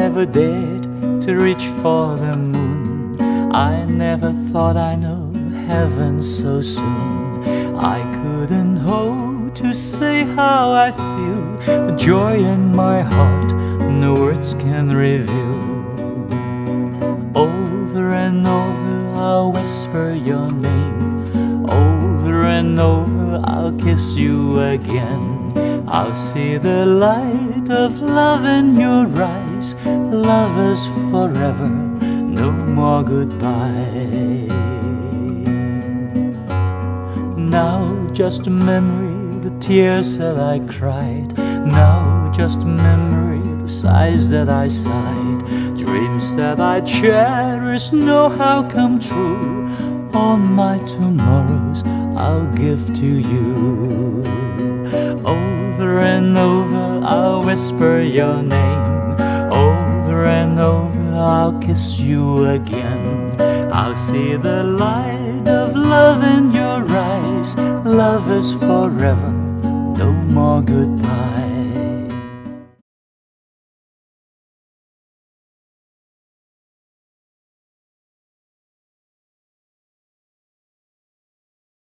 never dared to reach for the moon. I never thought I'd know heaven so soon. I couldn't hope to say how I feel. The joy in my heart, no words can reveal. Over and over, I'll whisper your name. Over and over, I'll kiss you again. I'll see the light of love in your eyes. Love us forever, no more goodbye. Now just a memory, the tears that I cried. Now just a memory, the sighs that I sighed. Dreams that I cherish know how come true. All my tomorrows I'll give to you. Over and over I'll whisper your name. And over I'll kiss you again. I'll see the light of love in your eyes. Love is forever, no more goodbye.